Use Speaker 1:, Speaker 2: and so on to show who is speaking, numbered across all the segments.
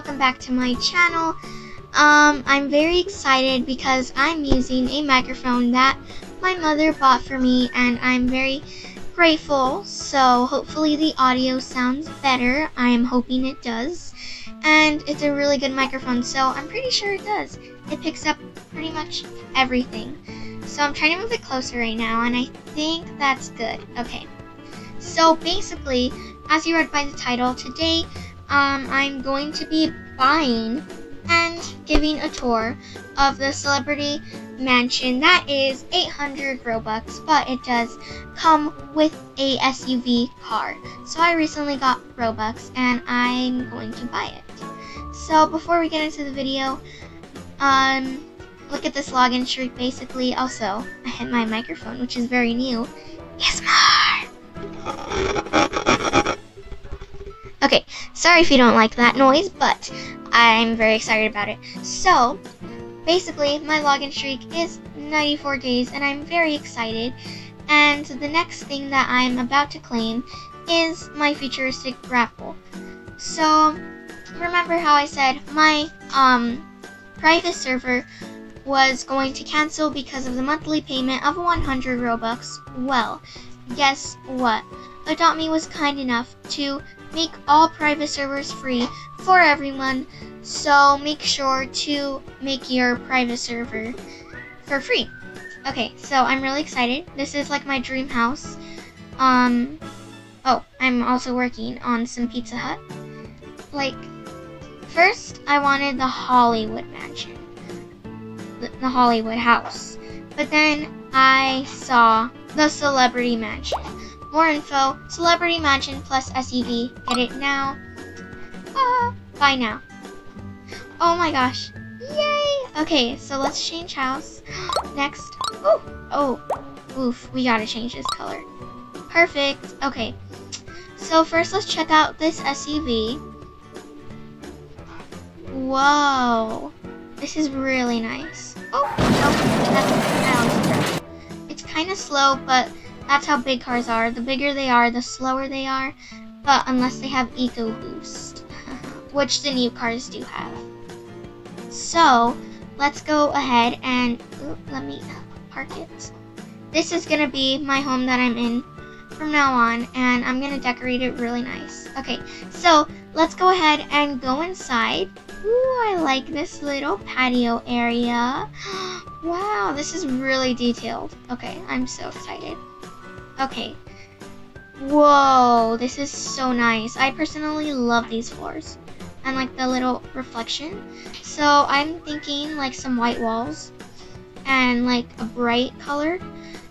Speaker 1: Welcome back to my channel. Um, I'm very excited because I'm using a microphone that my mother bought for me and I'm very grateful. So hopefully the audio sounds better. I am hoping it does. And it's a really good microphone, so I'm pretty sure it does. It picks up pretty much everything. So I'm trying to move it closer right now and I think that's good. Okay. So basically, as you read by the title, today um, I'm going to be buying and giving a tour of the celebrity mansion that is 800 robux but it does come with a suv car. So i recently got robux and i'm going to buy it. So before we get into the video um look at this login streak basically. Also i hit my microphone which is very new. Yes more okay sorry if you don't like that noise but I'm very excited about it. So, basically, my login streak is 94 days, and I'm very excited. And the next thing that I'm about to claim is my futuristic grapple. So, remember how I said my um, private server was going to cancel because of the monthly payment of 100 Robux? Well, guess what? Adopt Me was kind enough to make all private servers free for everyone, so make sure to make your private server for free. Okay, so I'm really excited. This is like my dream house. Um, oh, I'm also working on some Pizza Hut. Like, first I wanted the Hollywood mansion, the, the Hollywood house. But then I saw the Celebrity Mansion. More info, Celebrity Mansion plus SUV. Get it now. Ah, buy now. Oh my gosh. Yay! Okay, so let's change house. Next. Oh, oh, oof, we gotta change this color. Perfect. Okay. So first let's check out this SUV. Whoa. This is really nice. Oh, It's kind of slow, but that's how big cars are. The bigger they are, the slower they are. But unless they have Eco Boost, which the new cars do have. So, let's go ahead and let me park it. This is going to be my home that I'm in from now on, and I'm going to decorate it really nice. Okay, so let's go ahead and go inside. Ooh, I like this little patio area. Wow, this is really detailed. Okay, I'm so excited. Okay. Whoa, this is so nice. I personally love these floors. And like the little reflection. So I'm thinking like some white walls. And like a bright color.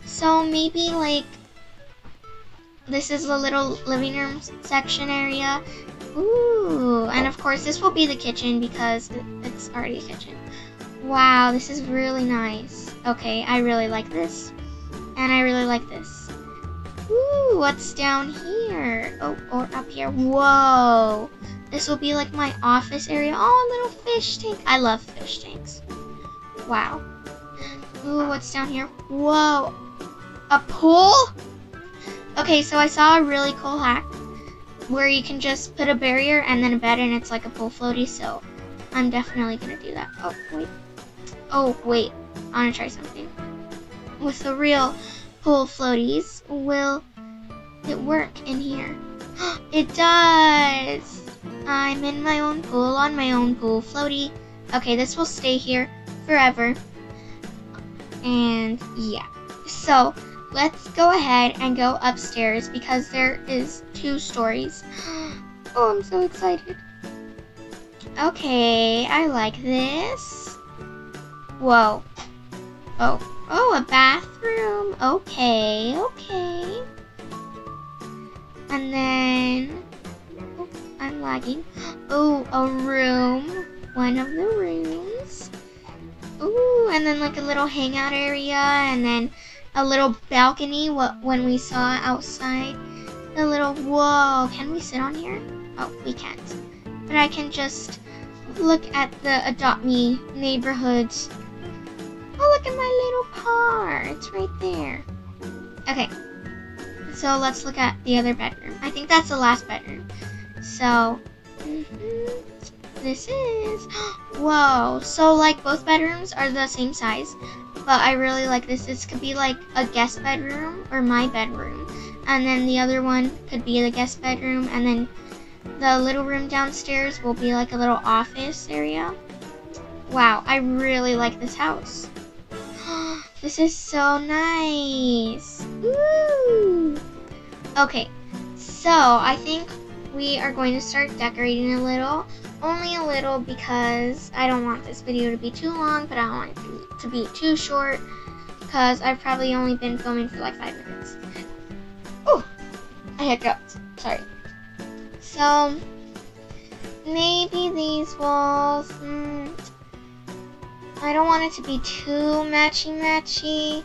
Speaker 1: So maybe like this is the little living room section area. Ooh, and of course this will be the kitchen because it's already a kitchen. Wow, this is really nice. Okay, I really like this. And I really like this. Ooh, what's down here? Oh, or up here. Whoa. This will be like my office area. Oh, a little fish tank. I love fish tanks. Wow. Ooh, what's down here? Whoa. A pool? Okay, so I saw a really cool hack where you can just put a barrier and then a bed and it's like a pool floaty, so I'm definitely gonna do that. Oh, wait. Oh, wait. I wanna try something. With the real pool floaties, will it work in here? it does! I'm in my own pool on my own pool floaty. Okay, this will stay here forever. And yeah. So, let's go ahead and go upstairs because there is two stories. Oh, I'm so excited. Okay, I like this. Whoa. Oh, Oh, a bathroom. Okay, okay. And then, I'm lagging. Oh, a room. One of the rooms. Ooh, and then like a little hangout area, and then a little balcony. What when we saw outside. the little, whoa, can we sit on here? Oh, we can't. But I can just look at the Adopt Me neighborhoods. Oh, look at my little car. It's right there. Okay. So let's look at the other bedroom. I think that's the last bedroom. So, mm -hmm, this is, whoa. So like both bedrooms are the same size, but I really like this. This could be like a guest bedroom or my bedroom. And then the other one could be the guest bedroom. And then the little room downstairs will be like a little office area. Wow, I really like this house. this is so nice. Woo! Okay, so I think we are going to start decorating a little. Only a little because I don't want this video to be too long, but I don't want it to be too short because I've probably only been filming for like five minutes. Oh, I hiccuped. Sorry. So, maybe these walls, mm, I don't want it to be too matchy-matchy.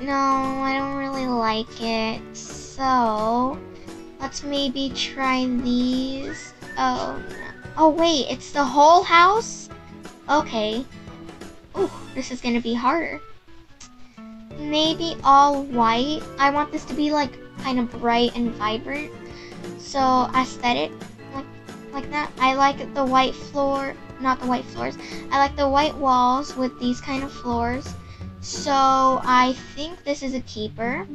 Speaker 1: No, I don't really like it. So, let's maybe try these. Oh, no. Oh, wait, it's the whole house? Okay. Oh, this is gonna be harder. Maybe all white. I want this to be like kind of bright and vibrant. So aesthetic, like like that. I like the white floor, not the white floors. I like the white walls with these kind of floors. So I think this is a keeper.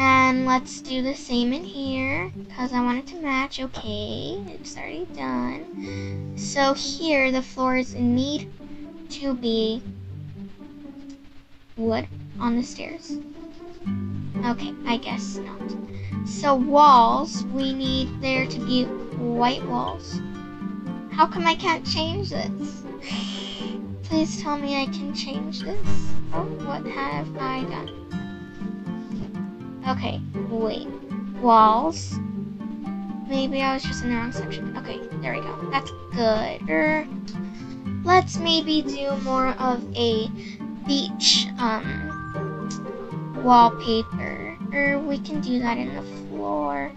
Speaker 1: And let's do the same in here, because I want it to match. Okay, it's already done. So here, the floors need to be wood on the stairs. Okay, I guess not. So walls, we need there to be white walls. How come I can't change this? Please tell me I can change this. Oh, what have I done? Okay, wait. Walls. Maybe I was just in the wrong section. Okay, there we go. That's good. Er, let's maybe do more of a beach um, wallpaper. Or er, we can do that in the floor.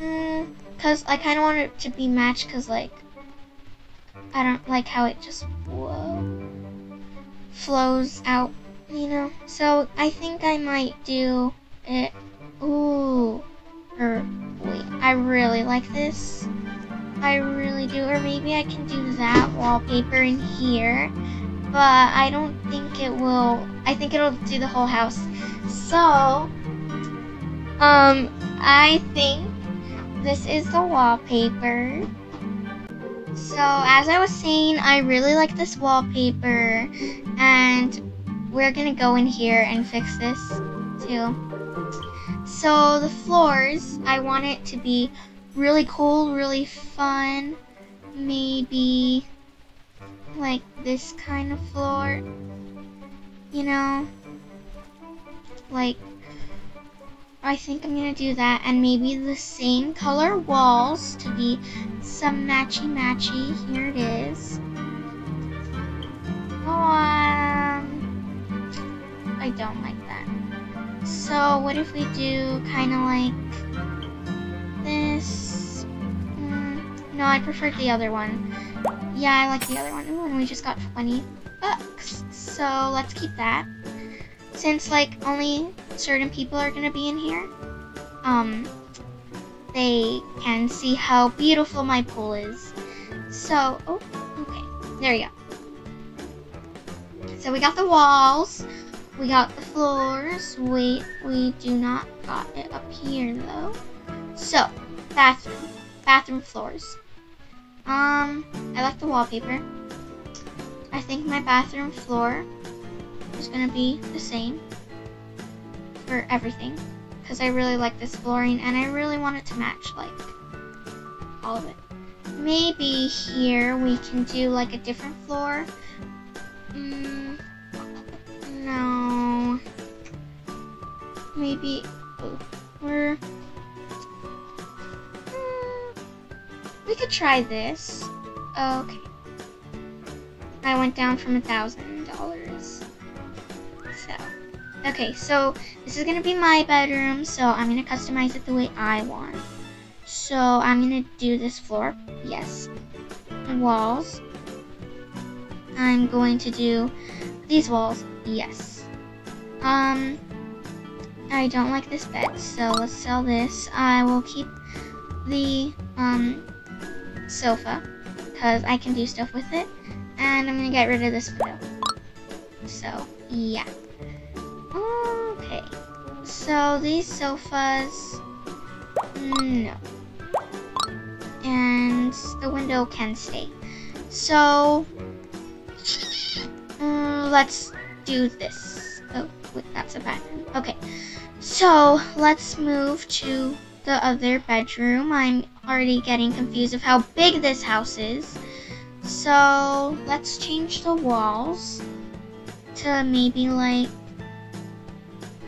Speaker 1: Mm, Cause I kind of want it to be matched cause like, I don't like how it just, whoa, flows out, you know? So I think I might do it, ooh, or wait, I really like this. I really do, or maybe I can do that wallpaper in here, but I don't think it will, I think it'll do the whole house. So, um, I think this is the wallpaper. So, as I was saying, I really like this wallpaper, and we're gonna go in here and fix this too. So the floors, I want it to be really cool, really fun. Maybe like this kind of floor. You know? Like, I think I'm gonna do that. And maybe the same color walls to be some matchy-matchy. Here it is. Um, I don't like so what if we do kind of like this? Mm, no, I prefer the other one. Yeah, I like the other one. Ooh, and we just got 20 bucks. So let's keep that. Since like only certain people are gonna be in here, um, they can see how beautiful my pool is. So, oh, okay, there we go. So we got the walls. We got the floors. Wait, we do not got it up here though. So, bathroom. Bathroom floors. Um, I like the wallpaper. I think my bathroom floor is gonna be the same for everything. Because I really like this flooring and I really want it to match like all of it. Maybe here we can do like a different floor. Mm, no. Maybe we're. Hmm, we could try this. Okay. I went down from a thousand dollars. So Okay, so this is gonna be my bedroom, so I'm gonna customize it the way I want. So I'm gonna do this floor, yes. Walls. I'm going to do these walls, yes. Um, I don't like this bed, so let's sell this. I will keep the um sofa because I can do stuff with it, and I'm gonna get rid of this window. So yeah. Okay. So these sofas, no. And the window can stay. So uh, let's do this. Oh, wait, that's a bathroom. Okay. So let's move to the other bedroom. I'm already getting confused of how big this house is. So let's change the walls to maybe like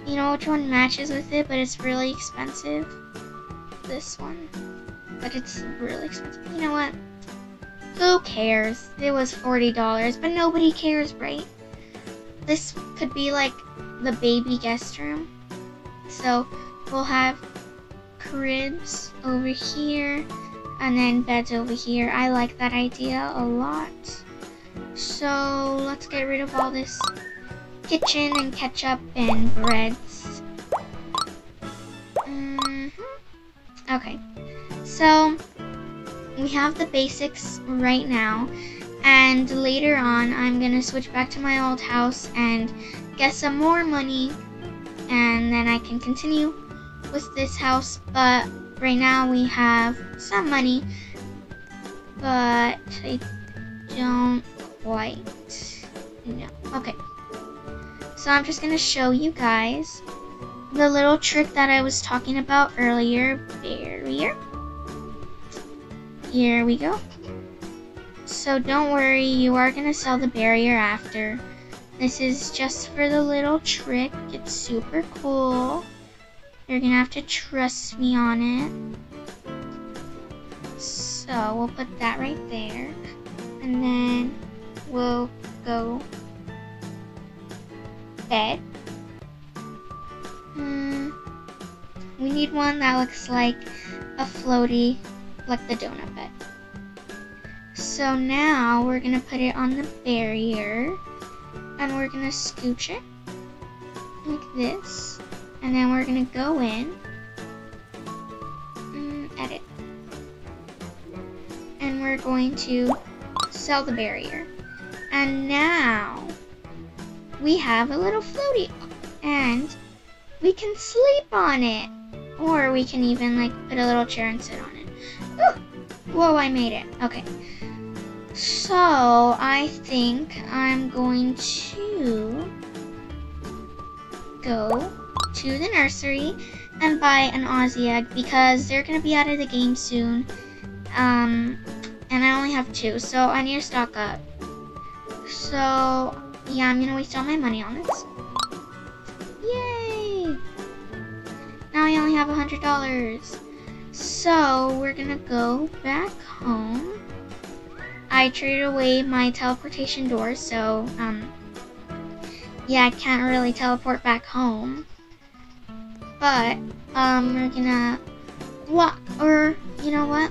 Speaker 1: you know which one matches with it, but it's really expensive? This one. But it's really expensive. You know what? Who cares? It was $40, but nobody cares, right? This could be like the baby guest room. So we'll have cribs over here and then beds over here. I like that idea a lot. So let's get rid of all this kitchen and ketchup and breads. Mm -hmm. Okay, so we have the basics right now, and later on I'm gonna switch back to my old house and get some more money, and then I can continue with this house, but right now we have some money, but I don't quite know. Okay. So I'm just going to show you guys the little trick that I was talking about earlier. Barrier. Here we go. So don't worry, you are going to sell the barrier after. This is just for the little trick. It's super cool. You're to have to trust me on it. So we'll put that right there. And then we'll go bed. Hmm. We need one that looks like a floaty, like the donut bed. So now we're gonna put it on the barrier and we're gonna scooch it like this. And then we're gonna go in and edit. And we're going to sell the barrier. And now we have a little floaty and we can sleep on it. Or we can even like put a little chair and sit on it. Ooh. Whoa, I made it. Okay. So I think I'm going to go to the nursery and buy an Aussie egg because they're gonna be out of the game soon. Um, and I only have two, so I need to stock up. So yeah, I'm gonna waste all my money on this. Yay! Now I only have a hundred dollars. So we're gonna go back home. I traded away my teleportation door, so um yeah, I can't really teleport back home. But um we're gonna walk or you know what?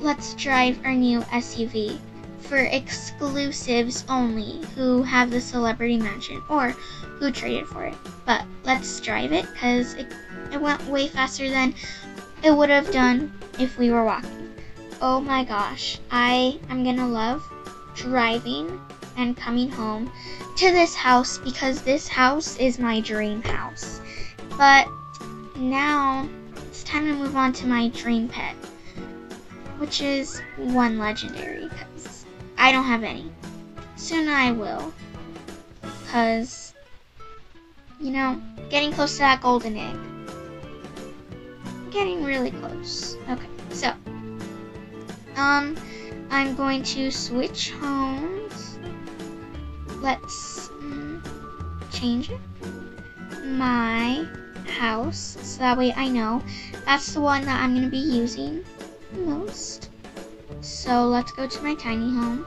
Speaker 1: Let's drive our new SUV for exclusives only who have the celebrity mansion or who traded for it. But let's drive it because it, it went way faster than it would have done if we were walking. Oh my gosh, I am gonna love driving and coming home to this house because this house is my dream house. But now it's time to move on to my dream pet, which is one legendary because I don't have any. Soon I will. Because, you know, getting close to that golden egg. Getting really close. Okay, so. Um, I'm going to switch homes. Let's um, change it. My house, so that way I know that's the one that I'm going to be using most. So let's go to my tiny home.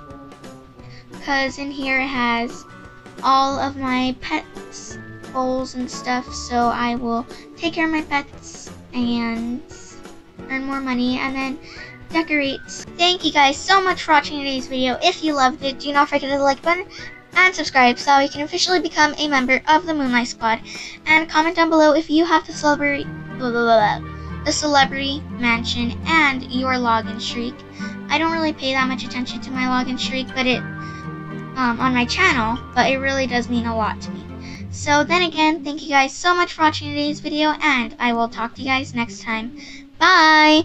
Speaker 1: Because in here it has all of my pets bowls and stuff, so I will take care of my pets and earn more money and then decorate. Thank you guys so much for watching today's video. If you loved it, do not forget to the like button and subscribe so you can officially become a member of the Moonlight Squad. And comment down below if you have the celebrity, blah, blah, blah, the celebrity mansion and your login streak. I don't really pay that much attention to my login streak, but it um, on my channel, but it really does mean a lot to me. So then again, thank you guys so much for watching today's video, and I will talk to you guys next time. Bye!